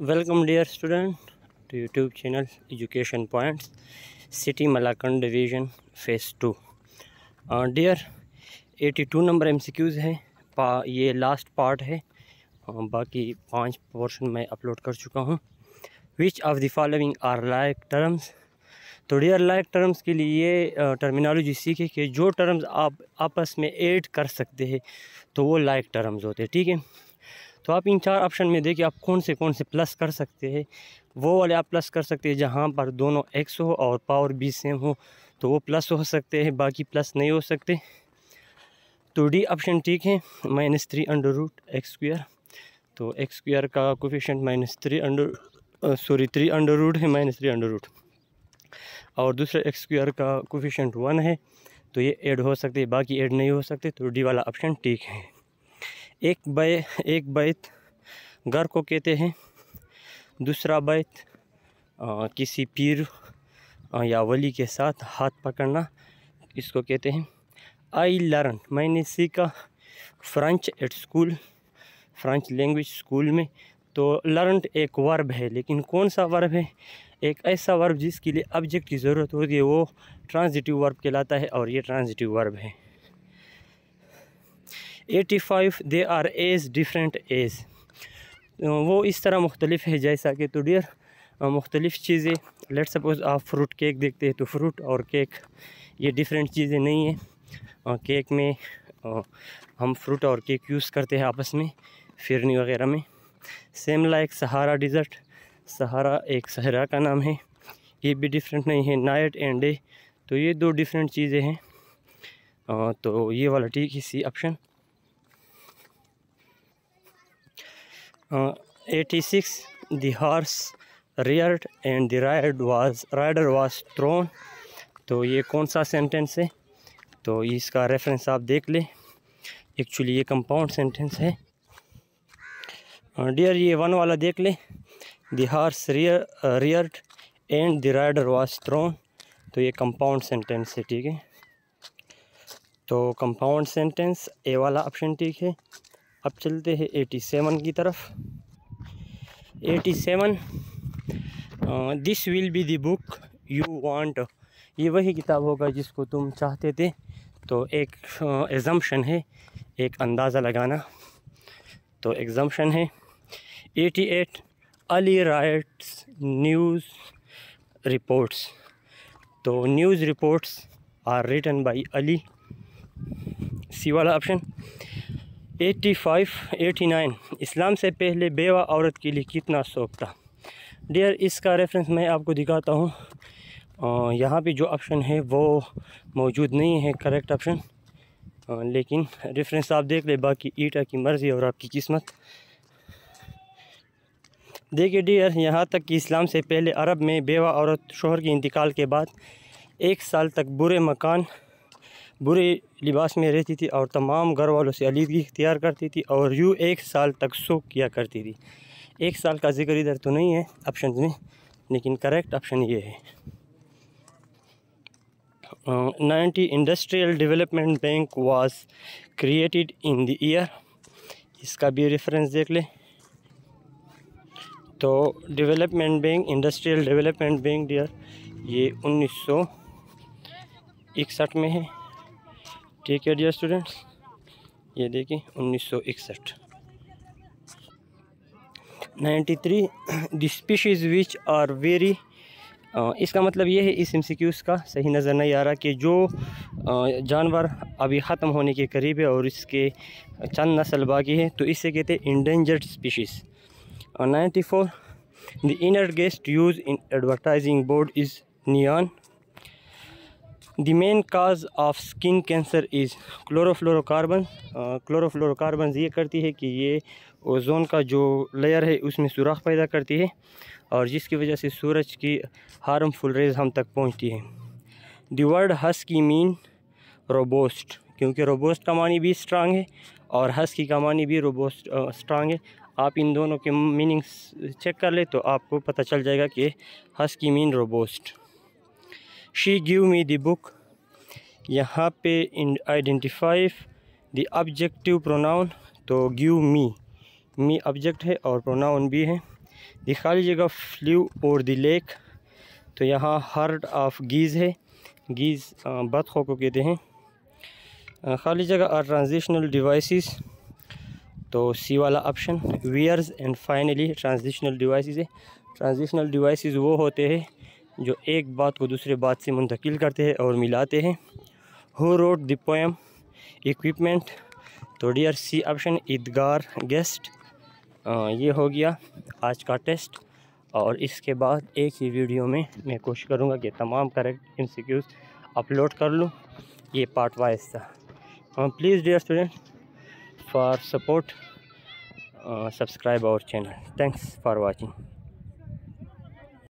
Welcome dear student to YouTube channel education points city Malakand division phase two dear 82 number MCQs है पा ये last part है. Uh, बाकी पाँच portion मैं अपलोड कर चुका हूँ. Which of the following are like terms तो डियर लाइक टर्म्स के लिए टर्मिनोलॉजी सीखे कि जो टर्म्स आप आपस में ऐड कर सकते हैं तो वो लाइक टर्म्स होते हैं ठीक है? तो आप इन चार ऑप्शन में देखिए, आप कौन से कौन से प्लस कर सकते हैं। वो वाले आप प्लस कर सकते हैं, जहाँ पर दोनों एक्स हो और पावर बी सेम हो तो वो प्लस हो सकते हैं, बाकी प्लस नहीं हो सकते। तो डी ऑप्शन ठीक है minus three under root x square तो एक्स स्क्र का coefficient minus three under sorry three under root है माइनस थ्री अंडर रूट और दूसरा एक्स स्क्र का कोफिशेंट वन है तो ये ऐड हो सकते हैं, बाकी ऐड नहीं हो सकते तो डी वाला ऑप्शन ठीक है। एक बै, एक बैत घर को कहते हैं। दूसरा बैत किसी पीर या वली के साथ हाथ पकड़ना, इसको कहते हैं। आई लर्न, मैंने सीखा French at school, French language school में। तो लर्न एक वर्ब है, लेकिन कौन सा वर्ब है? एक ऐसा वर्ब जिसके लिए ऑब्जेक्ट की ज़रूरत होती है, वो ट्रांजिटिव वर्ब कहलाता है और ये ट्रांजिटिव वर्ब है। Eighty five they are age different age वो इस तरह मुख्तलिफ़ है, जैसा कि तो डियर मुख्तलिफ़ चीज़ें। लेट सपोज़ आप फ्रूट केक देखते हैं तो फ्रूट और केक ये डिफरेंट चीज़ें नहीं है। केक में हम फ्रूट और केक यूज़ करते हैं आपस में, फिरनी वगैरह में। Same like Sahara desert Sahara एक सहरा का नाम है। ये भी डिफरेंट नहीं है नाइट एंड डे तो ये दो डिफरेंट चीज़ें हैं। तो ये वाला ठीक C option eighty six the horse reared and the ride was rider was thrown तो ये कौन सा सेंटेंस है? तो इसका रेफरेंस आप देख लें। एक्चुअली ये कंपाउंड सेंटेंस है। डियर ये वन वाला देख लें। The horse rear reared and the rider was thrown तो ये कंपाउंड सेंटेंस है, ठीक है? तो कंपाउंड सेंटेंस ए वाला ऑप्शन ठीक है। अब चलते हैं एटी सेवन की तरफ़। Eighty seven this will be the book you want ये वही किताब होगा जिसको तुम चाहते थे। तो एक एग्ज़म्पन है, एक अंदाज़ा लगाना। तो एग्ज़म्पन है, eighty eight, Ali writes news reports. तो news reports are written by Ali. C वाला option eighty five, eighty nine. इस्लाम से पहले बेवा औरत के लिए कितना शौक था? डियर इसका रेफरेंस मैं आपको दिखाता हूँ। यहाँ पे जो ऑप्शन है, वो मौजूद नहीं है करेक्ट ऑप्शन लेकिन रेफरेंस आप देख ले, बाकी ईटा की मर्ज़ी और आपकी किस्मत। देखिए डियर यहाँ तक कि इस्लाम से पहले अरब में बेवा औरत शोहर के इंतकाल के बाद एक साल तक बुरे मकान बुरे लिबास में रहती थी और तमाम घर वालों से अलीदगी इख्तियार करती थी और यूँ एक साल तक शोक किया करती थी। एक साल का ज़िक्र इधर तो नहीं है ऑप्शन में, लेकिन करेक्ट ऑप्शन ये है। Ninety industrial development bank was created in the year इसका भी रेफरेंस देख ले। तो development bank, industrial development bank dear ये उन्नीस सौ इकसठ में है। ठीक है डियर स्टूडेंट्स ये देखिए, उन्नीस सौ इकसठ। Ninety three the species which are very इसका मतलब ये है, इस एमसीक्यूज़ का सही नज़र नहीं आ रहा कि जो जानवर अभी ख़त्म होने के करीब है और इसके चंद नस्ल बाकी है तो इसे कहते हैं endangered species ninety four the inert gas used in advertising board is neon the main cause of skin cancer is chlorofluorocarbon chlorofluorocarbon ये करती है कि ये ओजोन का जो लेयर है, उसमें सुराख पैदा करती है और जिसकी वजह से सूरज की हार्मफुल रेज हम तक पहुँचती है। द वर्ड हस की मीन रोबोस्ट क्योंकि रोबोस्ट का मानी भी स्ट्रांग है और हस की का मानी भी रोबोस्ट स्ट्रांग है। आप इन दोनों के मीनिंग्स चेक कर ले तो आपको पता चल जाएगा कि हस की mean robust she give me the book यहाँ पे आइडेंटिफाई द ऑब्जेक्टिव प्रोनाउन तो गिव मी मी ऑब्जेक्ट है और प्रोनाउन भी है. दिखा लीजिएगा फ्लू और द लेक तो यहाँ हार्ट ऑफ़ गीज़ है. गीज़ बतखों को कहते हैं. खाली जगह आर ट्रांजिशनल डिवाइसेस तो सी वाला option whereas and finally transitional devices है. ट्रांजिशनल डिवाइसेस वो होते हैं जो एक बात को दूसरे बात से मुंतकिल करते हैं और मिलाते हैं। Who wrote the poem equipment तो dear C option Edgar Guest ये हो गया आज का टेस्ट और इसके बाद एक ही वीडियो में मैं कोशिश करूँगा कि तमाम करेक्ट एम अपलोड कर लूँ। ये पार्ट वाइज था। Please dear student for support subscribe our channel thanks for watching